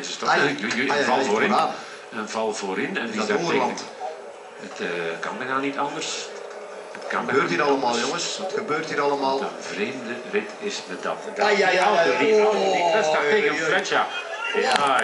deze ah, eh, ah, Een val voorin. Een val voorin. En die dat daar tegen- Het eh, kan bijna niet anders. Het kan gebeurt hier allemaal, jongens? Wat gebeurt hier allemaal? Een vreemde rit is met dat. Ah, ja, ja, ja, Die die oh, Ja,